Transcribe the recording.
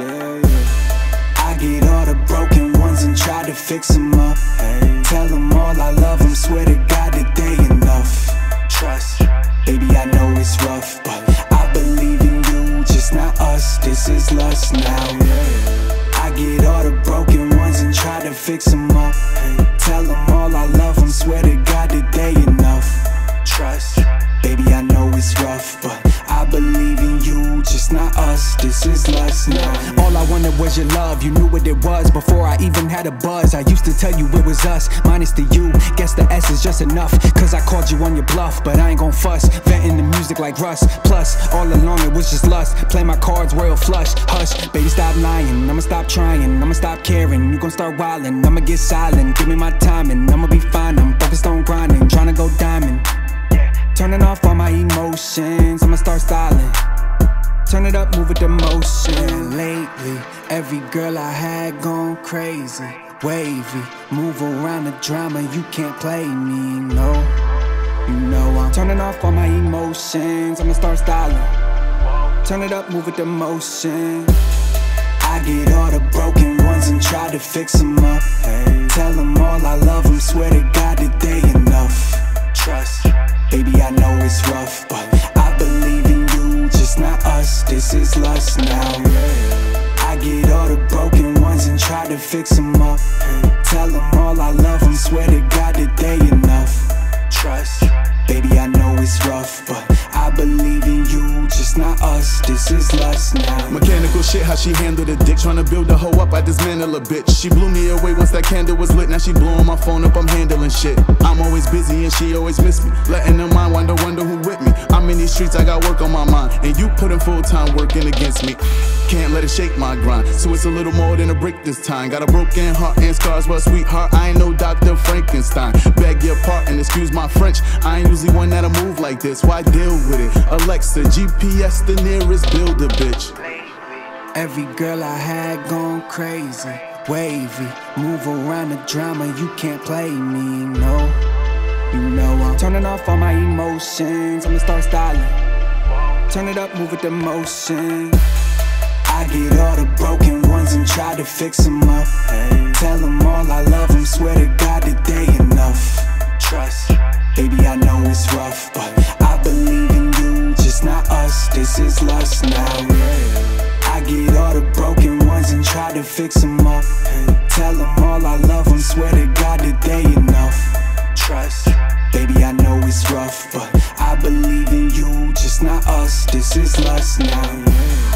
yeah, yeah. I get all the broken ones and try to fix them up. Hey. Tell them all I love them, swear to God that they enough. Trust, baby, I know it's rough, but I believe in you, just not us. This is lust now. Yeah. I get all the broken ones and try to fix them up. Hey. Tell them all I love them us. This is lust now. All I wanted was your love, you knew what it was before I even had a buzz. I used to tell you it was us, minus the you. Guess the S is just enough, cause I called you on your bluff, but I ain't gon' fuss. Venting the music like Russ. Plus, all along it was just lust. Play my cards royal flush. Hush, baby, stop lying. I'ma stop trying, I'ma stop caring. You gon' start wildin', I'ma get silent. Give me my time and I'ma be fine. I'm focused on grinding, tryna go diamond. Turning off all my emotions, I'ma start styling. Turn it up, move with the motion. Lately, every girl I had gone crazy. Wavy, move around the drama, you can't play me, no. You know I'm turning off all my emotions, I'ma start styling. Turn it up, move with the motion. I get all the broken ones and try to fix them up. Hey. Tell them all I love them, swear to God that they enough. Trust, baby, I know it's rough, but and to fix them up. Tell them all I love them, swear to God that they enough. Trust, baby, I know it's rough, but I believe in you, just not us. This is lust now. Mechanical shit, how she handled the dick. Tryna build a hoe up, I dismantle a bitch. She blew me away once that candle was lit. Now she blowing my phone up, I'm handling shit. I'm always busy and she always miss me. Letting her mind wonder, wonder streets, I got work on my mind. And you putting full time working against me. Can't let it shake my grind. So it's a little more than a break this time. Got a broken heart and scars, but sweetheart, I ain't no Dr. Frankenstein. Beg your pardon, excuse my French. I ain't usually one that'll move like this. Why deal with it? Alexa, GPS, the nearest builder, bitch. Every girl I had gone crazy, wavy, move around the drama, you can't play me, no. Turning off all my emotions, I'ma start styling. Turn it up, move with the motion. I get all the broken ones and try to fix them up. Hey. Tell them all I love them, swear to God that they enough. Trust, baby, I know it's rough, but I believe in you, just not us. This is lust now. I get all the broken ones and try to fix them up. last night.